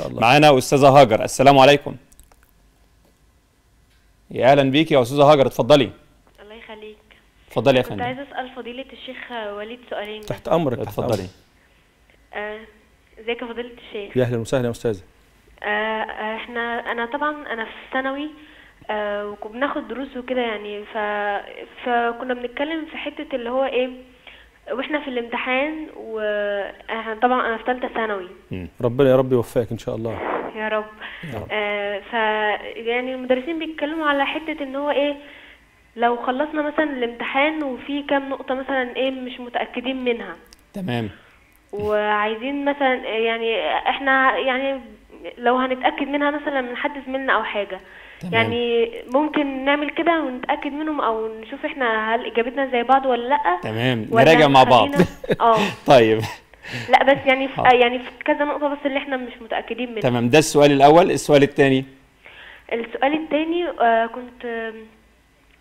شاء الله. معانا أستاذة هاجر. السلام عليكم. يا أهلا بيك يا أستاذة هاجر. اتفضلي. الله يخليك. اتفضلي يا كنت فندم. عايزة أسأل فضيلة الشيخ وليد سؤالين. تحت أمرك اتفضلي. أمرك. آه، إزيك يا فضيلة الشيخ؟ يا أهلا وسهلا يا أستاذة. آه، آه، إحنا أنا طبعا أنا في ثانوي آه، وبناخد دروس وكده يعني ف... فكنا بنتكلم في حتة اللي هو إيه وإحنا في الامتحان وإحنا طبعا أنا في ثالثه ثانوي. ربنا يا رب يوفقك إن شاء الله. يا رب. آه ف يعني المدرسين بيتكلموا على حتة إن هو إيه لو خلصنا مثلا الامتحان وفي كام نقطة مثلا إيه مش متأكدين منها. تمام. وعايزين مثلا يعني إحنا يعني لو هنتأكد منها مثلا من حد زميلنا أو حاجة. تمام. يعني ممكن نعمل كده ونتأكد منهم أو نشوف إحنا هل إجابتنا زي بعض ولا لأ. تمام. ولا نراجع مع بعض. آه. طيب. لأ بس يعني في حاضر. يعني في كذا نقطة بس اللي إحنا مش متأكدين منها. تمام. ده السؤال الأول. السؤال الثاني السؤال التاني آه كنت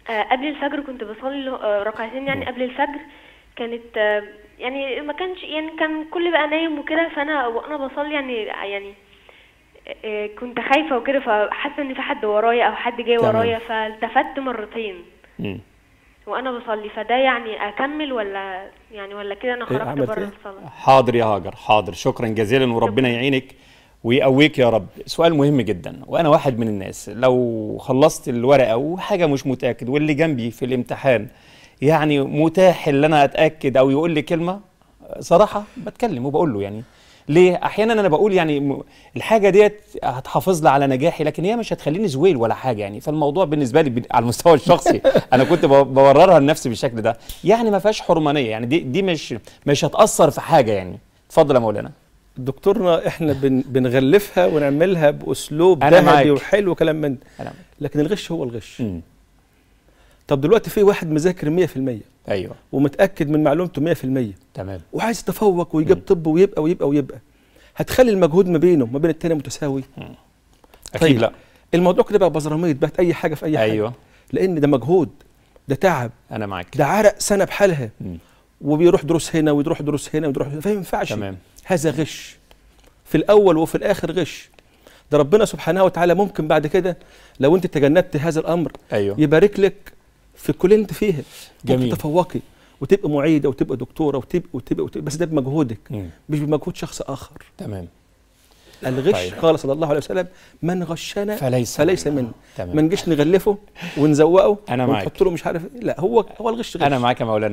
آه قبل الفجر كنت بصلي آه ركعتين يعني قبل الفجر. كانت آه يعني ما كانش يعني كان كل بقى نايم وكده فأنا وأنا بصلي يعني يعني آه كنت خايفة وكده فحاسة إن في حد ورايا أو حد جاي. ورايا فالتفت مرتين. وأنا بصلي فده يعني أكمل ولا يعني ولا كده أنا إيه، خرجت بره إيه؟ الصلاة حاضر يا هاجر حاضر شكرا جزيلا وربنا يعينك ويقويك يا رب سؤال مهم جدا وأنا واحد من الناس لو خلصت الورقة وحاجة مش متأكد واللي جنبي في الامتحان يعني متاح إن أنا أتأكد أو يقول لي كلمة صراحة بتكلم وبقول له يعني ليه؟ أحيانا أنا بقول يعني م- الحاجة ديت هتحافظ لي على نجاحي لكن هي مش هتخليني زويل ولا حاجة يعني. فالموضوع بالنسبة لي على المستوى الشخصي أنا كنت بوررها لنفسي بالشكل ده. يعني ما فيهاش حرمانية يعني دي دي مش مش هتأثر في حاجة يعني. اتفضل يا مولانا. دكتورنا إحنا بن بنغلفها ونعملها بأسلوب. ذهبي وحلو وكلام من لكن الغش هو الغش. امم طب دلوقتي في واحد مذاكر 100% أيوه. ومتأكد من معلومته 100% تمام. وعايز يتفوق ويجيب طب ويبقى ويبقى ويبقى هتخلي المجهود ما بينه وما بين التاني متساوي؟ أكيد طيب. لا. الموضوع كده بقى بزراميط بقت أي حاجة في أي حاجة. أيوه. لأن ده مجهود ده تعب أنا معاك. ده عرق سنة بحالها. مم. وبيروح دروس هنا ويروح دروس هنا ويروح فما ينفعش. تمام. هذا غش. في الأول وفي الآخر غش. ده ربنا سبحانه وتعالى ممكن بعد كده لو أنت تجنبت هذا الأمر أيوه. يبارك لك في الكليه اللي انت فيها جميل. ممكن تتفوقي وتبقى معيدة وتبقى دكتورة وتبقى وتبقى, وتبقى بس ده بمجهودك مم. مش بمجهود شخص آخر تمام الغش طيب. قال صلى الله عليه وسلم من غشنا فليس فليس. منا تمام. ما نجيش نغلفه ونزوقه أنا. ونحط له مش عارف إيه. لا هو هو الغش غش أنا معاك يا مولانا